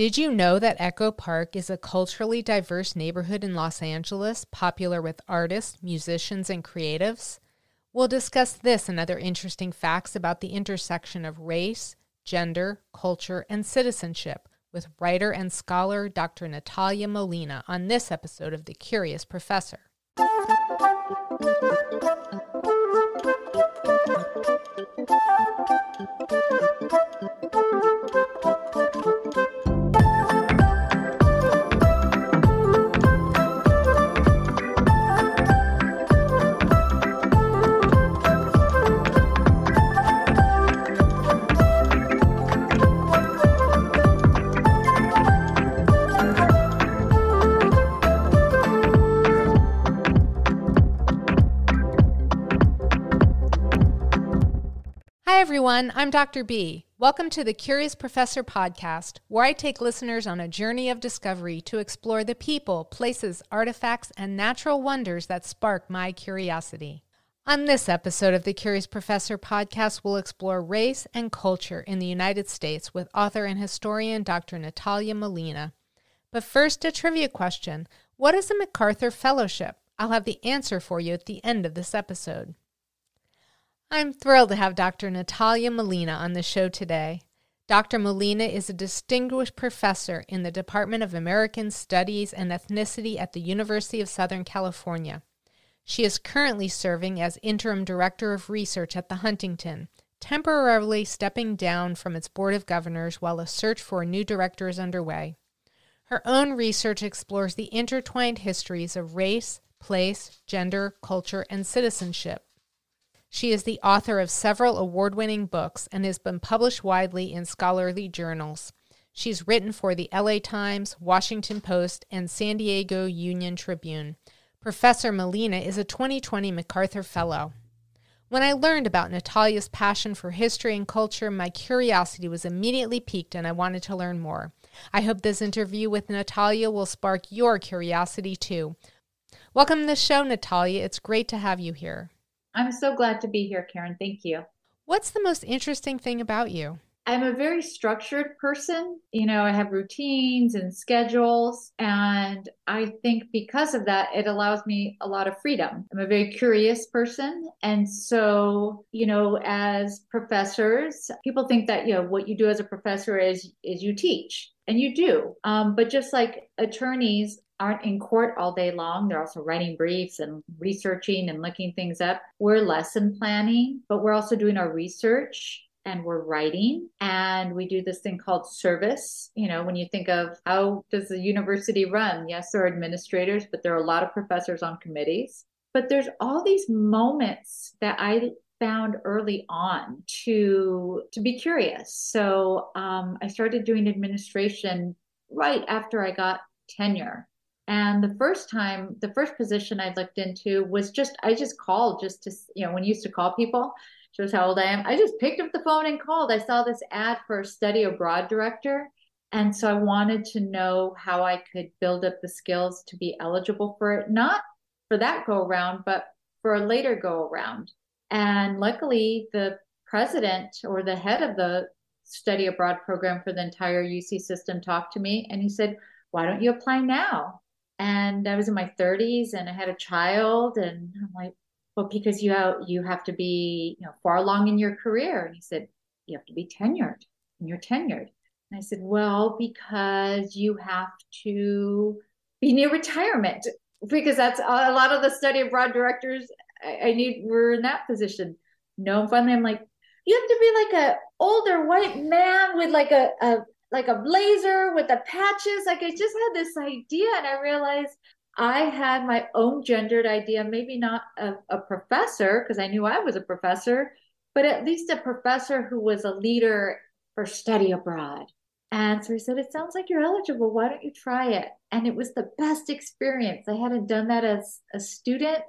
Did you know that Echo Park is a culturally diverse neighborhood in Los Angeles, popular with artists, musicians, and creatives? We'll discuss this and other interesting facts about the intersection of race, gender, culture, and citizenship with writer and scholar Dr. Natalia Molina on this episode of The Curious Professor. Everyone. I'm Dr. B. Welcome to the Curious Professor podcast, where I take listeners on a journey of discovery to explore the people, places, artifacts, and natural wonders that spark my curiosity. On this episode of the Curious Professor podcast, we'll explore race and culture in the United States with author and historian Dr. Natalia Molina. But first, a trivia question What is a MacArthur Fellowship? I'll have the answer for you at the end of this episode. I'm thrilled to have Dr. Natalia Molina on the show today. Dr. Molina is a distinguished professor in the Department of American Studies and Ethnicity at the University of Southern California. She is currently serving as interim director of research at the Huntington, temporarily stepping down from its board of governors while a search for a new director is underway. Her own research explores the intertwined histories of race, place, gender, culture, and citizenship. She is the author of several award winning books and has been published widely in scholarly journals. She's written for the LA Times, Washington Post, and San Diego Union Tribune. Professor Molina is a 2020 MacArthur Fellow. When I learned about Natalia's passion for history and culture, my curiosity was immediately piqued and I wanted to learn more. I hope this interview with Natalia will spark your curiosity too. Welcome to the show, Natalia. It's great to have you here. I'm so glad to be here, Karen. Thank you. What's the most interesting thing about you? I'm a very structured person. You know, I have routines and schedules. And I think because of that, it allows me a lot of freedom. I'm a very curious person. And so, you know, as professors, people think that, you know, what you do as a professor is, is you teach and you do. Um, but just like attorneys, aren't in court all day long. They're also writing briefs and researching and looking things up. We're lesson planning, but we're also doing our research and we're writing. And we do this thing called service. You know when you think of how does the university run? Yes there are administrators but there are a lot of professors on committees. But there's all these moments that i found early on to to be curious. So um, i started doing administration right after i got tenure and the first time, the first position I looked into was just, I just called just to, you know, when you used to call people, shows how old I am. I just picked up the phone and called. I saw this ad for a study abroad director. And so I wanted to know how I could build up the skills to be eligible for it, not for that go around, but for a later go around. And luckily, the president or the head of the study abroad program for the entire UC system talked to me and he said, Why don't you apply now? And I was in my 30s and I had a child and I'm like, well, because you have, you have to be, you know, far along in your career. And he said, you have to be tenured and you're tenured. And I said, well, because you have to be near retirement because that's a lot of the study abroad directors I, I need were in that position. No, finally I'm like, you have to be like a older white man with like a, a like a blazer with the patches. Like I just had this idea and I realized I had my own gendered idea, maybe not a, a professor, because I knew I was a professor, but at least a professor who was a leader for study abroad. And so he said, It sounds like you're eligible. Why don't you try it? And it was the best experience. I hadn't done that as a student,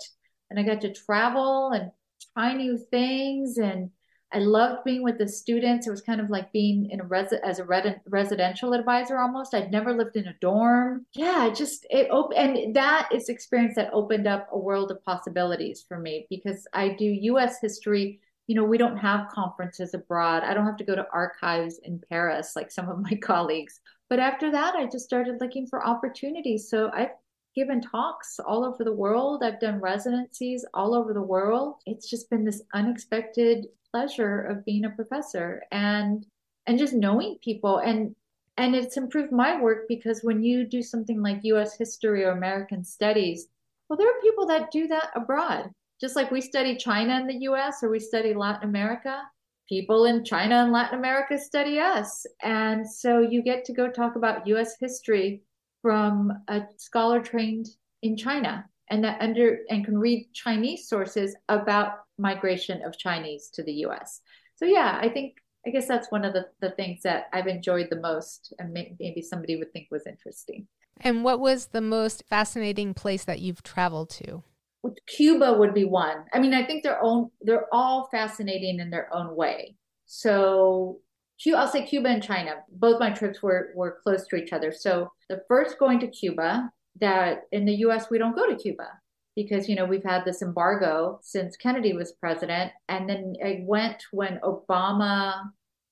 and I got to travel and try new things and I loved being with the students. It was kind of like being in a res as a residential advisor almost. I'd never lived in a dorm. Yeah, just it opened, and that is experience that opened up a world of possibilities for me because I do U.S. history. You know, we don't have conferences abroad. I don't have to go to archives in Paris like some of my colleagues. But after that, I just started looking for opportunities. So I've given talks all over the world. I've done residencies all over the world. It's just been this unexpected pleasure of being a professor and and just knowing people and and it's improved my work because when you do something like US history or American studies, well there are people that do that abroad. Just like we study China in the US or we study Latin America, people in China and Latin America study us. And so you get to go talk about US history from a scholar trained in China and that under and can read Chinese sources about migration of Chinese to the US. So yeah, I think I guess that's one of the, the things that I've enjoyed the most and maybe somebody would think was interesting. And what was the most fascinating place that you've traveled to? Cuba would be one. I mean, I think they're own they're all fascinating in their own way. So I'll say Cuba and China. Both my trips were were close to each other. So the first going to Cuba, that in the US we don't go to Cuba because you know we've had this embargo since Kennedy was president. And then I went when Obama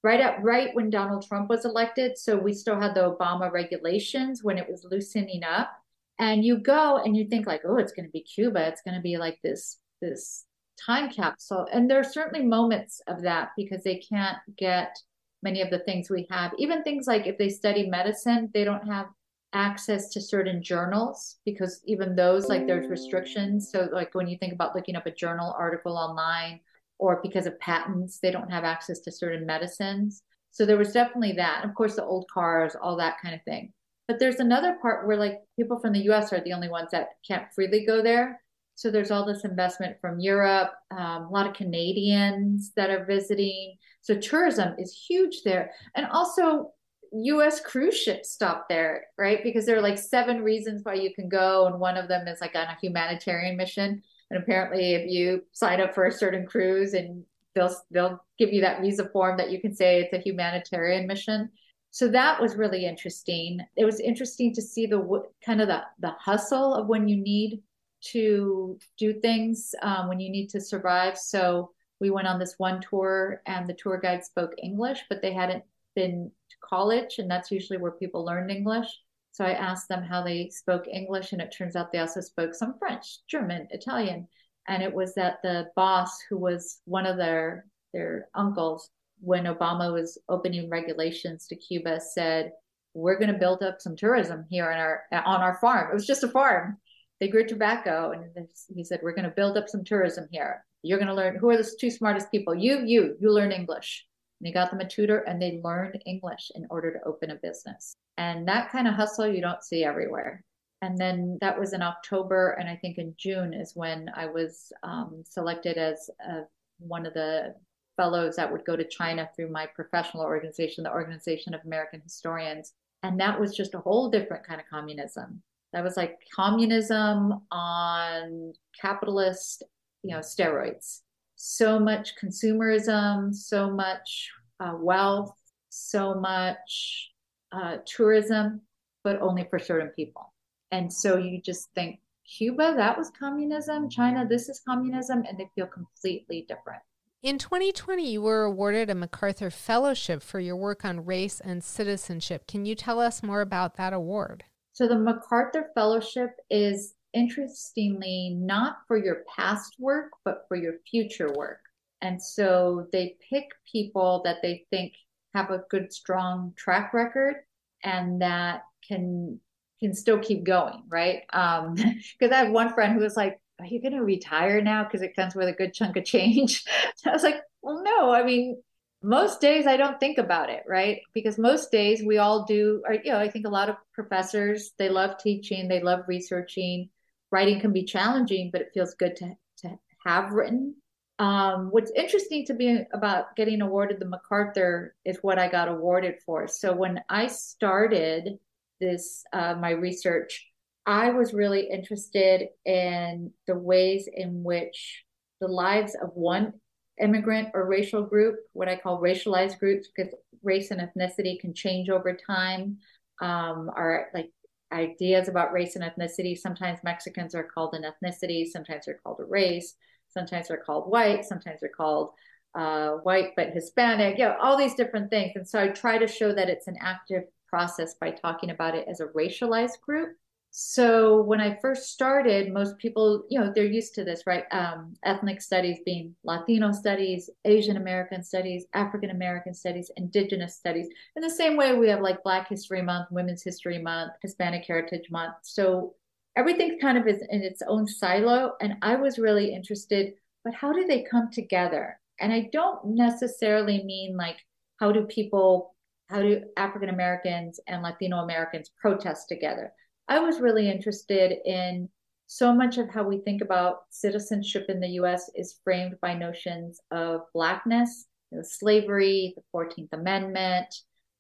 right up right when Donald Trump was elected. So we still had the Obama regulations when it was loosening up. And you go and you think like oh it's going to be Cuba. It's going to be like this this time capsule. And there are certainly moments of that because they can't get many of the things we have. Even things like if they study medicine they don't have access to certain journals because even those like there's restrictions. So like when you think about looking up a journal article online or because of patents they don't have access to certain medicines. So there was definitely that. Of course the old cars all that kind of thing. But there's another part where like people from the us are the only ones that can't freely go there so there's all this investment from europe um, a lot of canadians that are visiting so tourism is huge there and also US cruise ships stop there, right? Because there are like seven reasons why you can go, and one of them is like on a humanitarian mission. And apparently, if you sign up for a certain cruise, and they'll they'll give you that visa form that you can say it's a humanitarian mission. So that was really interesting. It was interesting to see the kind of the the hustle of when you need to do things, um, when you need to survive. So we went on this one tour, and the tour guide spoke English, but they hadn't been to college, and that's usually where people learn English. So I asked them how they spoke English, and it turns out they also spoke some French, German, Italian. And it was that the boss, who was one of their their uncles, when Obama was opening regulations to Cuba, said, "We're going to build up some tourism here in our on our farm." It was just a farm. They grew tobacco, and he said, "We're going to build up some tourism here. You're going to learn who are the two smartest people. You, you, you learn English." and he got them a tutor and they learned English in order to open a business. And that kind of hustle you don't see everywhere. And then that was in October. And I think in June is when I was um, selected as a, one of the fellows that would go to China through my professional organization, the Organization of American Historians. And that was just a whole different kind of communism. That was like communism on capitalist, you know, steroids so much consumerism, so much uh, wealth, so much uh, tourism, but only for certain people. And so you just think, Cuba, that was communism. China, this is communism. And they feel completely different. In 2020, you were awarded a MacArthur Fellowship for your work on race and citizenship. Can you tell us more about that award? So, the MacArthur Fellowship is interestingly not for your past work, but for your future work. And so they pick people that they think have a good, strong track record and that can can still keep going, right? Um, because I have one friend who was like, "Are you going to retire now?" Because it comes with a good chunk of change. I was like, "Well, no. I mean, most days I don't think about it, right? Because most days we all do. Or you know, I think a lot of professors they love teaching, they love researching, writing can be challenging, but it feels good to, to have written. Um, what's interesting to me about getting awarded the MacArthur is what I got awarded for. So when I started this, uh, my research, I was really interested in the ways in which the lives of one immigrant or racial group, what I call racialized groups, because race and ethnicity can change over time, um, are like ideas about race and ethnicity. Sometimes Mexicans are called an ethnicity, sometimes they're called a race, sometimes they're called white, sometimes they're called uh, white but Hispanic, know, all these different things. And so I try to show that it's an active process by talking about it as a racialized group. So when I first started, most people, you know, they're used to this, right? Um, ethnic studies being Latino studies, Asian American studies, African American studies, Indigenous studies. In the same way, we have like Black History Month, Women's History Month, Hispanic Heritage Month. So everything kind of is in its own silo. And I was really interested, but how do they come together? And I don't necessarily mean like, how do people, how do African Americans and Latino Americans protest together? I was really interested in so much of how we think about citizenship in the US is framed by notions of Blackness, slavery, the 14th Amendment,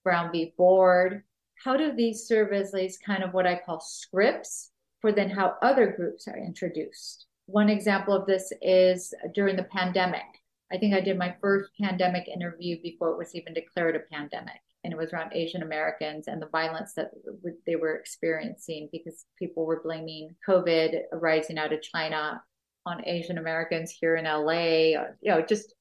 Brown v. Board. How do these serve as these kind of what I call scripts for then how other groups are introduced? One example of this is during the pandemic. I think I did my first pandemic interview before it was even declared a pandemic and it was around Asian Americans and the violence that they were experiencing because people were blaming COVID arising out of China on Asian Americans here in LA, uh, you know, just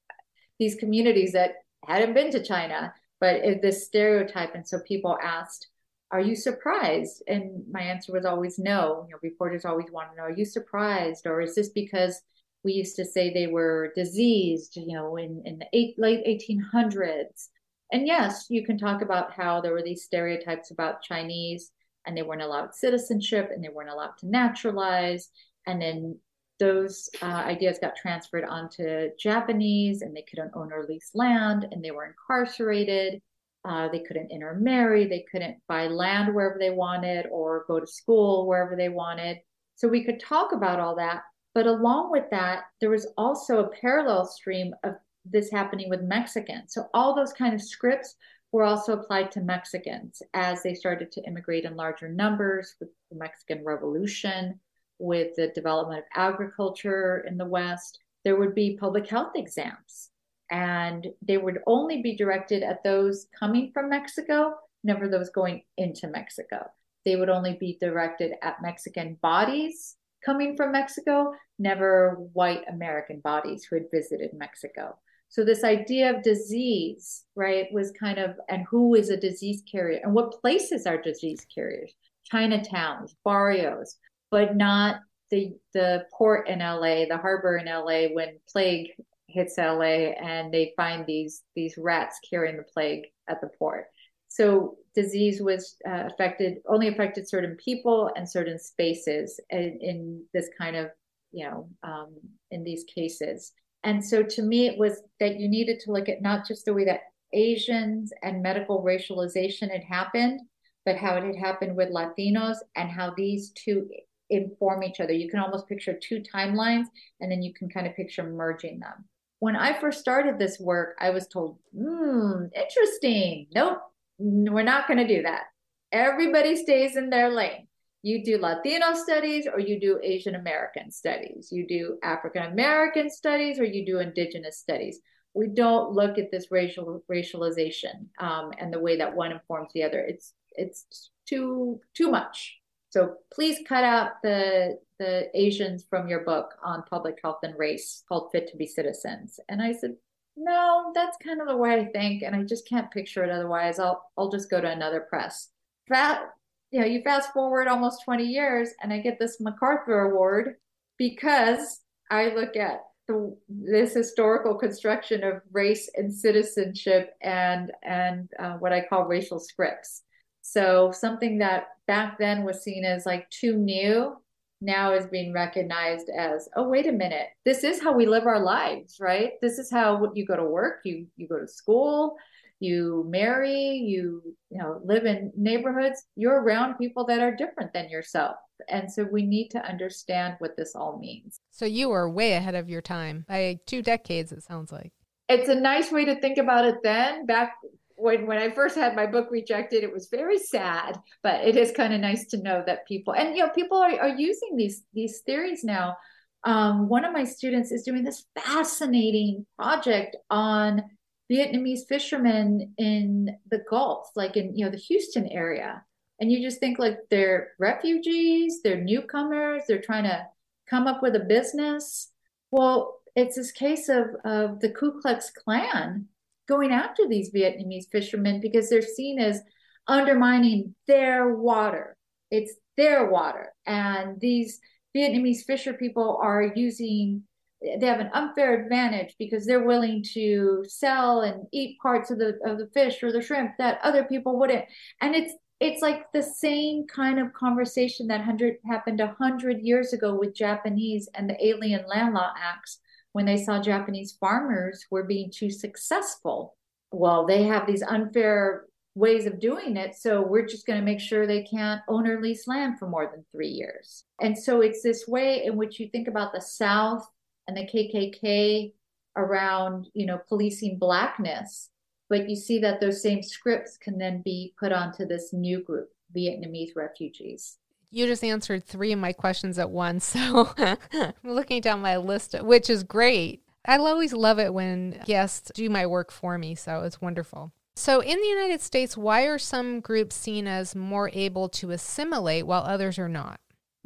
these communities that hadn't been to China, but this stereotype. And so people asked, are you surprised? And my answer was always no. You know, reporters always want to know, are you surprised? Or is this because we used to say they were diseased, you know, in, in the eight, late 1800s? And yes, you can talk about how there were these stereotypes about Chinese and they weren't allowed citizenship and they weren't allowed to naturalize. And then those uh, ideas got transferred onto Japanese and they couldn't own or lease land and they were incarcerated. Uh, they couldn't intermarry. They couldn't buy land wherever they wanted or go to school wherever they wanted. So we could talk about all that. But along with that, there was also a parallel stream of this happening with Mexicans. So all those kind of scripts were also applied to Mexicans as they started to immigrate in larger numbers with the Mexican Revolution, with the development of agriculture in the West. There would be public health exams, and they would only be directed at those coming from Mexico, never those going into Mexico. They would only be directed at Mexican bodies coming from Mexico, never white American bodies who had visited Mexico. So this idea of disease, right, was kind of, and who is a disease carrier and what places are disease carriers? Chinatowns, barrios, but not the the port in LA, the harbor in LA when plague hits LA and they find these these rats carrying the plague at the port. So disease was uh, affected only affected certain people and certain spaces in, in this kind of you know um, in these cases. And so to me, it was that you needed to look at not just the way that Asians and medical racialization had happened, but how it had happened with Latinos and how these two inform each other. You can almost picture two timelines and then you can kind of picture merging them. When I first started this work, I was told, hmm, interesting. Nope, we're not going to do that. Everybody stays in their lane you do Latino studies or you do Asian American studies. You do African American studies or you do Indigenous studies. We don't look at this racial racialization um, and the way that one informs the other. It's it's too too much. So please cut out the the Asians from your book on public health and race called Fit to Be Citizens. And I said, no, that's kind of the way I think, and I just can't picture it otherwise. I'll I'll just go to another press. That you know, you fast forward almost 20 years and I get this MacArthur Award because I look at the, this historical construction of race and citizenship and and uh, what I call racial scripts. So something that back then was seen as like too new now is being recognized as oh wait a minute this is how we live our lives right this is how you go to work you you go to school you marry, you you know live in neighborhoods, you're around people that are different than yourself. And so we need to understand what this all means. So you are way ahead of your time by two decades it sounds like. It's a nice way to think about it then. Back when when I first had my book rejected, it was very sad, but it is kind of nice to know that people and you know people are, are using these these theories now. Um, one of my students is doing this fascinating project on Vietnamese fishermen in the Gulf, like in you know the Houston area, and you just think like they're refugees, they're newcomers, they're trying to come up with a business. Well, it's this case of of the Ku Klux Klan going after these Vietnamese fishermen because they're seen as undermining their water. It's their water. And these Vietnamese fisher people are using they have an unfair advantage because they're willing to sell and eat parts of the of the fish or the shrimp that other people wouldn't. And it's it's like the same kind of conversation that hundred happened a hundred years ago with Japanese and the Alien Land Law Acts when they saw Japanese farmers were being too successful. Well, they have these unfair ways of doing it. So we're just going to make sure they can't own or lease land for more than three years. And so it's this way in which you think about the South and the KKK around, you know, policing blackness. But you see that those same scripts can then be put onto this new group, Vietnamese refugees. You just answered three of my questions at once. So I'm looking down my list, which is great. I always love it when guests do my work for me. So it's wonderful. So, in the United States, why are some groups seen as more able to assimilate while others are not?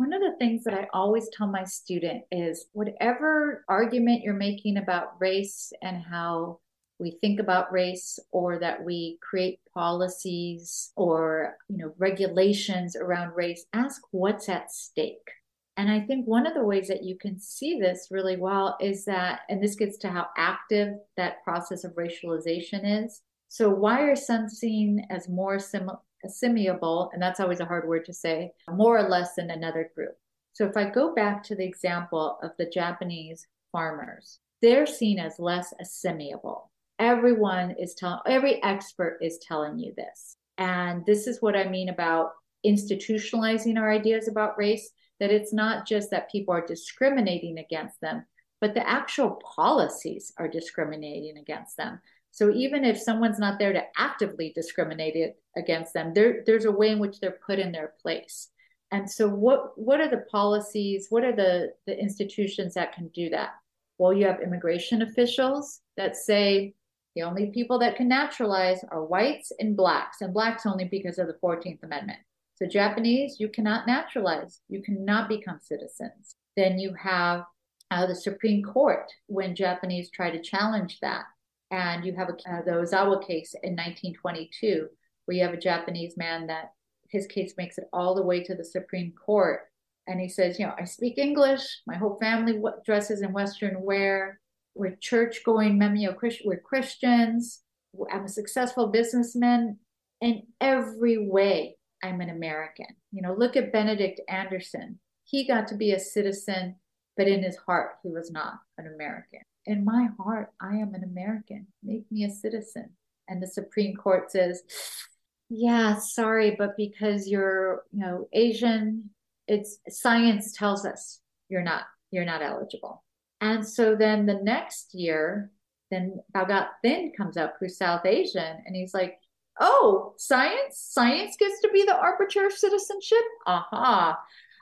One of the things that I always tell my student is whatever argument you're making about race and how we think about race or that we create policies or you know regulations around race ask what's at stake. And i think one of the ways that you can see this really well is that and this gets to how active that process of racialization is. So why are some seen as more assimilable, and that's always a hard word to say, more or less than another group? So if I go back to the example of the Japanese farmers, they're seen as less assimilable. Everyone is telling, every expert is telling you this. And this is what I mean about institutionalizing our ideas about race, that it's not just that people are discriminating against them, but the actual policies are discriminating against them. So even if someone's not there to actively discriminate it against them, there, there's a way in which they're put in their place. And so what what are the policies? What are the, the institutions that can do that? Well, you have immigration officials that say the only people that can naturalize are whites and blacks, and blacks only because of the 14th Amendment. So Japanese, you cannot naturalize. You cannot become citizens. Then you have uh, the Supreme Court when Japanese try to challenge that and you have a, uh, the Ozawa case in 1922, where you have a Japanese man that his case makes it all the way to the Supreme Court. And he says, you know, I speak English. My whole family dresses in Western wear. We're church going. We're Christians. I'm a successful businessman. In every way, I'm an American. You know, look at Benedict Anderson. He got to be a citizen, but in his heart, he was not an American in my heart, I am an American. Make me a citizen. And the Supreme Court says, yeah, sorry, but because you're, you know, Asian, it's science tells us you're not, you're not eligible. And so then the next year, then Bhagat Thind comes up who's South Asian, and he's like, oh, science, science gets to be the arbiter of citizenship. Aha.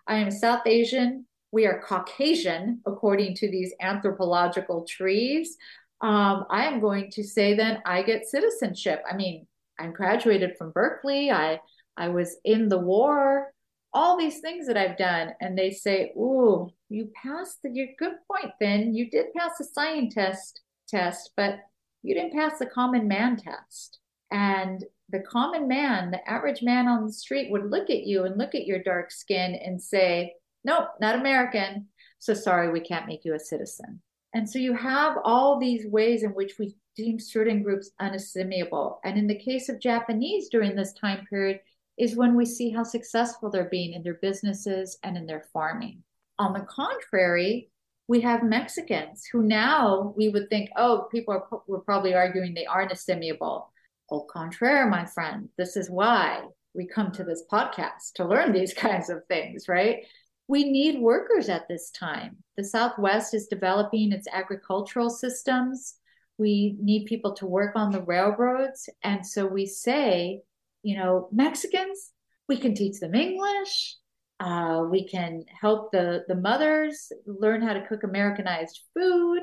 I am South Asian we are Caucasian according to these anthropological trees, um, I am going to say then I get citizenship. I mean, I graduated from Berkeley. I I was in the war. All these things that I've done, and they say, "Ooh, you passed the your good point. Then you did pass the scientist test, but you didn't pass the common man test." And the common man, the average man on the street, would look at you and look at your dark skin and say, nope, not American. So sorry, we can't make you a citizen. And so you have all these ways in which we deem certain groups unassimilable. And in the case of Japanese during this time period, is when we see how successful they're being in their businesses and in their farming. On the contrary, we have Mexicans who now we would think, oh, people are we're probably arguing they aren't assimilable. Au contraire, my friend, this is why we come to this podcast to learn these kinds of things, right? We need workers at this time. The Southwest is developing its agricultural systems. We need people to work on the railroads. And so we say, you know, Mexicans, we can teach them English. Uh, we can help the, the mothers learn how to cook Americanized food.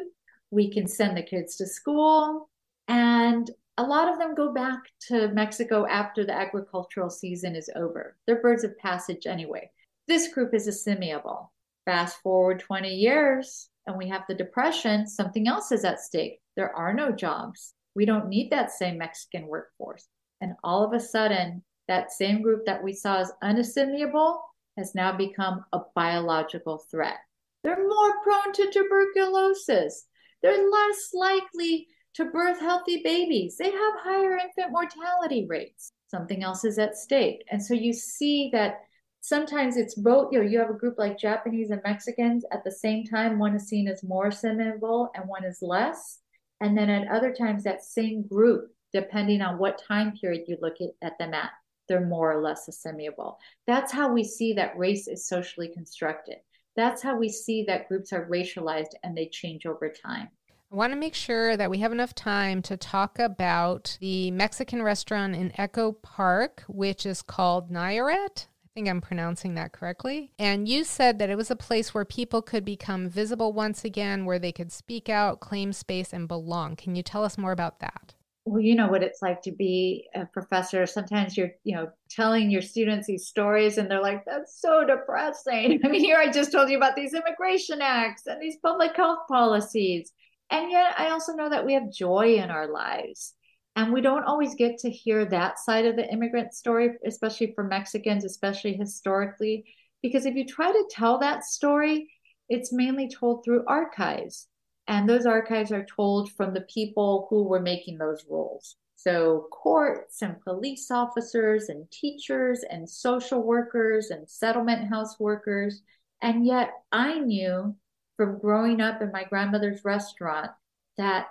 We can send the kids to school. And a lot of them go back to Mexico after the agricultural season is over. They're birds of passage anyway. This group is assimilable. Fast forward 20 years and we have the depression, something else is at stake. There are no jobs. We don't need that same Mexican workforce. And all of a sudden, that same group that we saw as unassimilable has now become a biological threat. They're more prone to tuberculosis. They're less likely to birth healthy babies. They have higher infant mortality rates. Something else is at stake. And so you see that sometimes it's both, you know, you have a group like Japanese and Mexicans at the same time, one is seen as more assimilable and one is less. And then at other times, that same group, depending on what time period you look at, at them at, they're more or less assimilable. That's how we see that race is socially constructed. That's how we see that groups are racialized and they change over time. I want to make sure that we have enough time to talk about the Mexican restaurant in Echo Park, which is called Nayarit. I think I'm pronouncing that correctly. And you said that it was a place where people could become visible once again, where they could speak out, claim space, and belong. Can you tell us more about that? well, you know what it's like to be a professor. Sometimes you're, you know, telling your students these stories and they're like, that's so depressing. I mean, here I just told you about these immigration acts and these public health policies. And yet I also know that we have joy in our lives. And we don't always get to hear that side of the immigrant story, especially for Mexicans, especially historically. Because if you try to tell that story, it's mainly told through archives and those archives are told from the people who were making those rules. So, courts and police officers and teachers and social workers and settlement house workers. And yet, I knew from growing up in my grandmother's restaurant that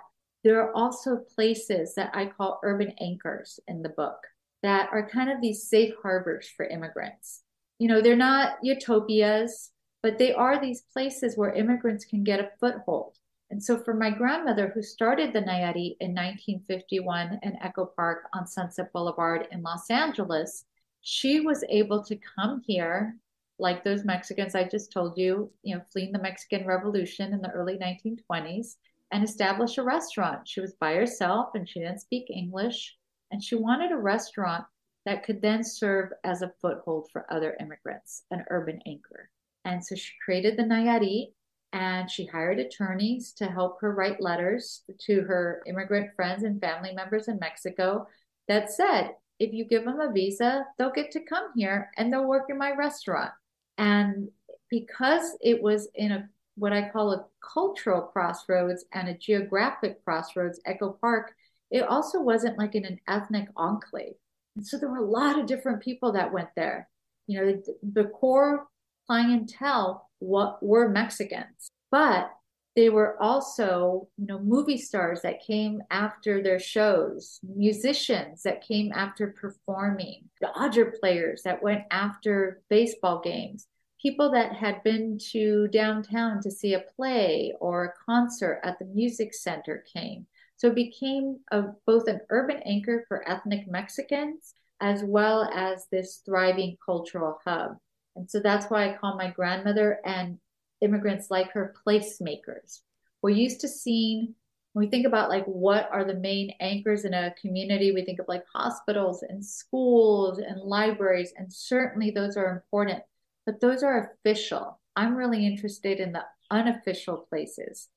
there are also places that I call urban anchors in the book that are kind of these safe harbors for immigrants. You know, they're not utopias, but they are these places where immigrants can get a foothold and so for my grandmother, who started the Nayarit in 1951 in Echo Park on Sunset Boulevard in Los Angeles, she was able to come here, like those Mexicans I just told you, you know, fleeing the Mexican Revolution in the early 1920s, and establish a restaurant. She was by herself and she didn't speak English. And she wanted a restaurant that could then serve as a foothold for other immigrants, an urban anchor. And so she created the Nayarit and she hired attorneys to help her write letters to her immigrant friends and family members in Mexico that said, if you give them a visa, they'll get to come here and they'll work in my restaurant. And because it was in a what I call a cultural crossroads and a geographic crossroads, Echo Park, it also wasn't like in an ethnic enclave. And so there were a lot of different people that went there. You know, the, the core clientele what were Mexicans, but they were also, you know, movie stars that came after their shows, musicians that came after performing, Dodger players that went after baseball games, people that had been to downtown to see a play or a concert at the music center came. So it became a, both an urban anchor for ethnic Mexicans as well as this thriving cultural hub. And so that's why I call my grandmother and immigrants like her placemakers. We're used to seeing when we think about like what are the main anchors in a community, we think of like hospitals and schools and libraries, and certainly those are important, but those are official. I'm really interested in the unofficial places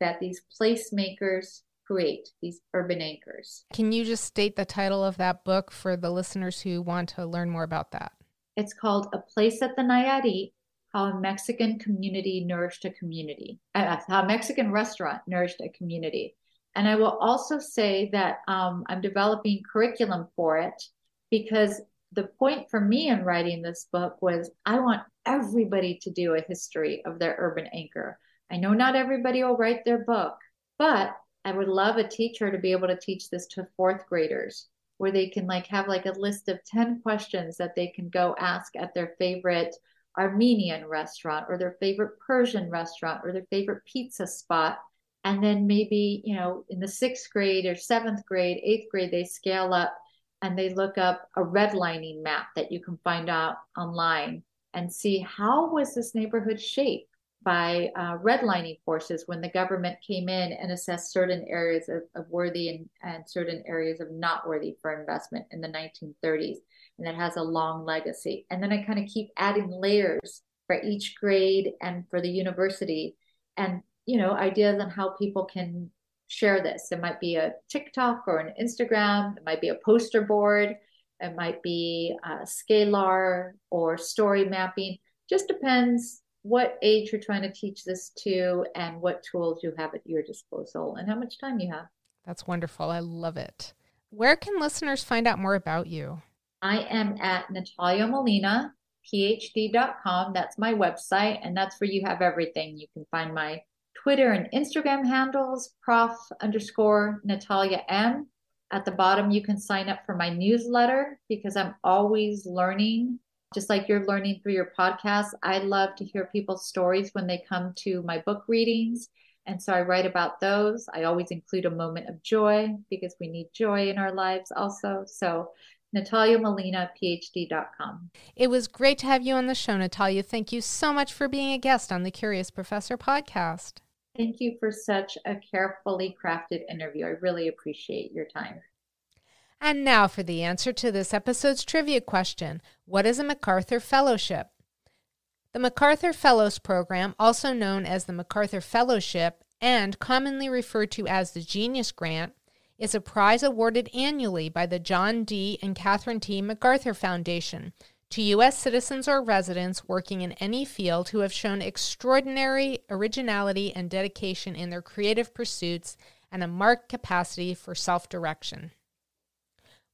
that these placemakers create, these urban anchors. Can you just state the title of that book for the listeners who want to learn more about that? It's called A Place at the Nayarit How a Mexican Community Nourished a Community, uh, how a Mexican restaurant nourished a community. And I will also say that um, I'm developing curriculum for it because the point for me in writing this book was I want everybody to do a history of their urban anchor. I know not everybody will write their book, but I would love a teacher to be able to teach this to fourth graders where they can like have like a list of 10 questions that they can go ask at their favorite Armenian restaurant or their favorite Persian restaurant or their favorite pizza spot. And then maybe, you know, in the sixth grade or seventh grade, eighth grade, they scale up and they look up a redlining map that you can find out online and see how was this neighborhood shaped by uh, redlining forces when the government came in and assessed certain areas of, of worthy and, and certain areas of not worthy for investment in the 1930s. And that has a long legacy. And then I kind of keep adding layers for each grade and for the university and, you know, ideas on how people can share this. It might be a TikTok or an Instagram, it might be a poster board. It might be scalar or story mapping. Just depends what age you're trying to teach this to and what tools you have at your disposal and how much time you have. That's wonderful. I love it. Where can listeners find out more about you? I am at Natalia Molina, phd.com. That's my website, and that's where you have everything. You can find my Twitter and Instagram handles, prof underscore Natalia M. At the bottom, you can sign up for my newsletter because I'm always learning. Just like you're learning through your podcast, I love to hear people's stories when they come to my book readings. And so I write about those. I always include a moment of joy because we need joy in our lives also. So Natalia Molina, PhD.com. It was great to have you on the show, Natalia. Thank you so much for being a guest on the Curious Professor podcast. Thank you for such a carefully crafted interview. I really appreciate your time. And now for the answer to this episode's trivia question What is a MacArthur Fellowship? The MacArthur Fellows Program, also known as the MacArthur Fellowship and commonly referred to as the Genius Grant, is a prize awarded annually by the John D. and Catherine T. MacArthur Foundation to U.S. citizens or residents working in any field who have shown extraordinary originality and dedication in their creative pursuits and a marked capacity for self direction.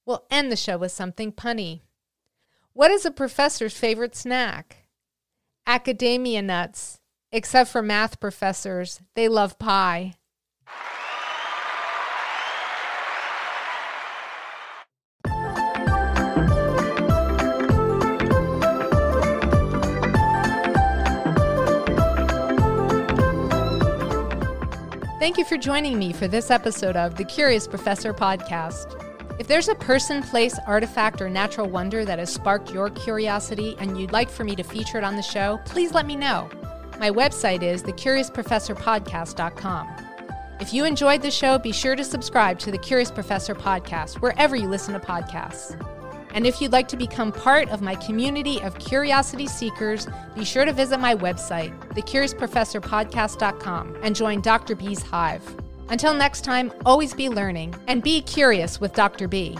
We'll end the show with something punny. What is a professor's favorite snack? academia nuts, except for math professors. They love pie. Thank you for joining me for this episode of the Curious Professor podcast. If there's a person, place, artifact, or natural wonder that has sparked your curiosity and you'd like for me to feature it on the show, please let me know. My website is thecuriousprofessorpodcast.com. If you enjoyed the show, be sure to subscribe to the Curious Professor podcast wherever you listen to podcasts. And if you'd like to become part of my community of curiosity seekers, be sure to visit my website, thecuriousprofessorpodcast.com, and join Dr. B's Hive. Until next time, always be learning and be curious with Dr. B.